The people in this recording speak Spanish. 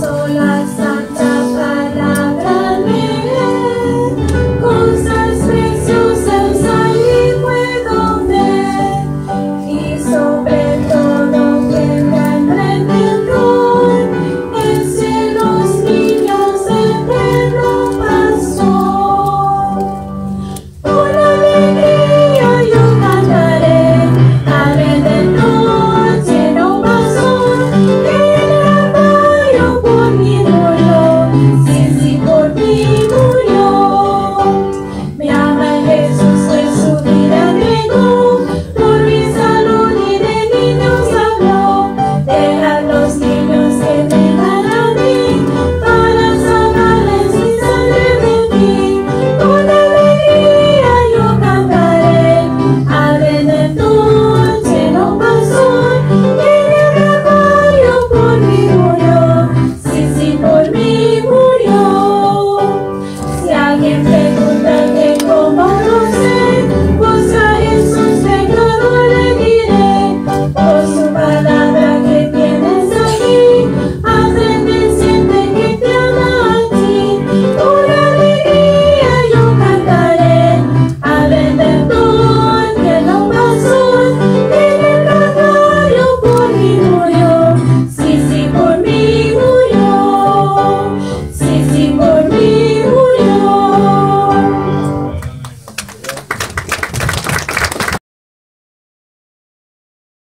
solas.